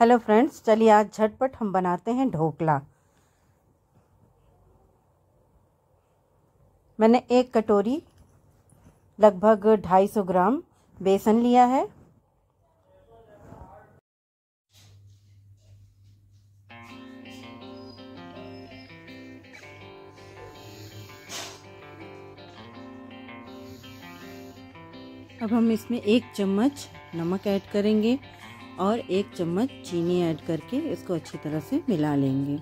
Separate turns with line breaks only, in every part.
Hello friends, चलिए आज झटपट हम बनाते हैं ढोकला। मैंने एक कटोरी लगभग 250 ग्राम बेसन लिया है। अब हम इसमें एक चम्मच नमक ऐड करेंगे। और एक चम्मच चीनी ऐड करके इसको अच्छी तरह से मिला लेंगे।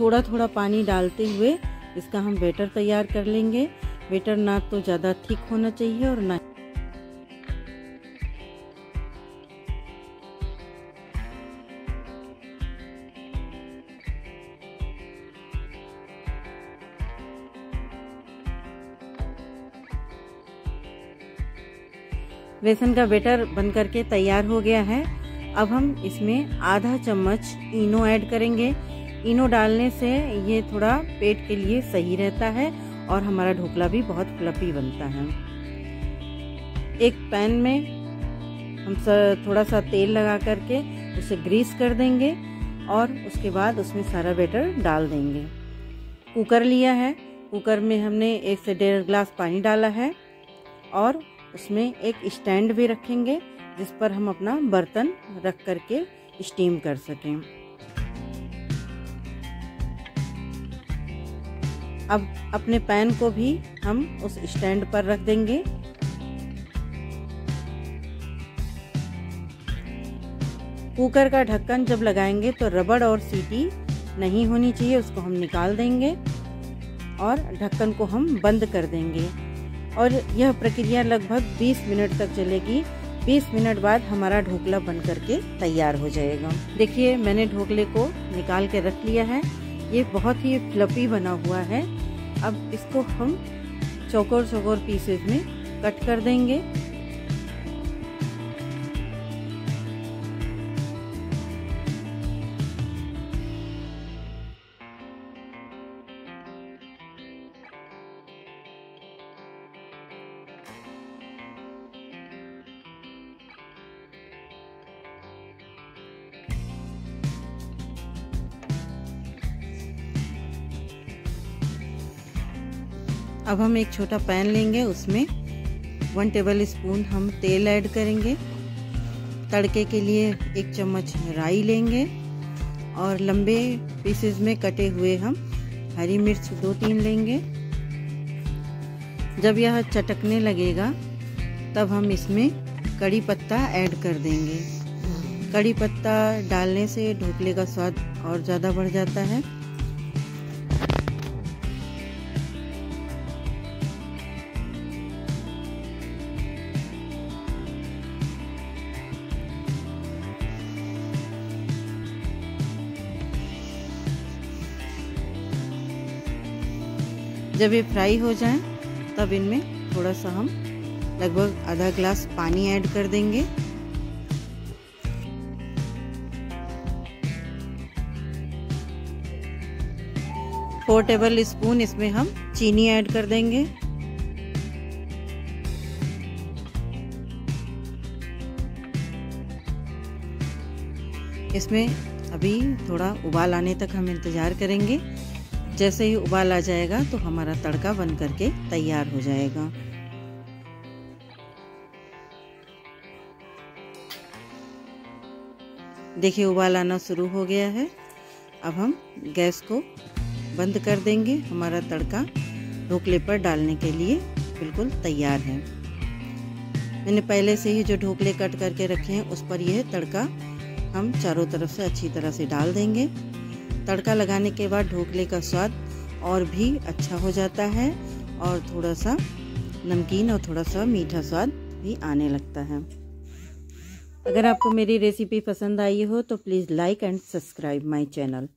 थोड़ा थोड़ा पानी डालते हुए इसका हम बेटर तैयार कर लेंगे। बेटर ना तो ज़्यादा थिक होना चाहिए और ना बेसन का बेटर बन करके तैयार हो गया है। अब हम इसमें आधा चम्मच इनो ऐड करेंगे। इनो डालने से ये थोड़ा पेट के लिए सही रहता है और हमारा ढोकला भी बहुत फ्लफी बनता है। एक पैन में हम थोड़ा सा तेल लगा करके उसे ग्रीस कर देंगे और उसके बाद उसमें सारा बेटर डाल देंगे। कुकर लिया है। कुकर में हमने एक से डेढ़ ग्लास पानी डाला है और उसमें एक स्टैंड भी रखेंगे, जिस पर हम अपना बर्तन रख करके स्टीम कर सकें। अब अपने पैन को भी हम उस स्टैंड पर रख देंगे। कुकर का ढक्कन जब लगाएँगे तो रबड़ और सीटी नहीं होनी चाहिए, उसको हम निकाल देंगे और ढक्कन को हम बंद कर देंगे। और यह प्रक्रिया लगभग 20 मिनट तक चलेगी। 20 मिनट बाद हमारा ढोकला बन करके तैयार हो जाएगा। देखिए, मैंने ढोकले को निकाल के रख लिया है। ये बहुत ही फ्लपी बना हुआ है। अब इसको हम चौकोर चौकोर पीसेज में कट कर देंगे। अब हम एक छोटा पैन लेंगे, उसमें वन टेबल स्पून हम तेल ऐड करेंगे। तड़के के लिए एक चम्मच राई लेंगे और लंबे पीसेस में कटे हुए हम हरी मिर्च दो तीन लेंगे। जब यह चटकने लगेगा, तब हम इसमें कड़ी पत्ता ऐड कर देंगे। कड़ी पत्ता डालने से ढोकले का स्वाद और ज़्यादा बढ़ जाता है। जब ये फ्राई हो जाए, तब इनमें थोड़ा सा हम लगभग आधा ग्लास पानी ऐड कर देंगे। फोर टेबल स्पून इसमें हम चीनी ऐड कर देंगे। इसमें अभी थोड़ा उबाल आने तक हम इंतज़ार करेंगे। जैसे ही उबाल आ जाएगा तो हमारा तड़का बन करके तैयार हो जाएगा। देखिए, उबाल आना शुरू हो गया है। अब हम गैस को बंद कर देंगे। हमारा तड़का ढोकले पर डालने के लिए बिल्कुल तैयार है। मैंने पहले से ही जो ढोकले कट करके रखे हैं, उस पर यह तड़का हम चारों तरफ़ से अच्छी तरह से डाल देंगे। तड़का लगाने के बाद ढोकले का स्वाद और भी अच्छा हो जाता है और थोड़ा सा नमकीन और थोड़ा सा मीठा स्वाद भी आने लगता है। अगर आपको मेरी रेसिपी पसंद आई हो तो please like and subscribe my channel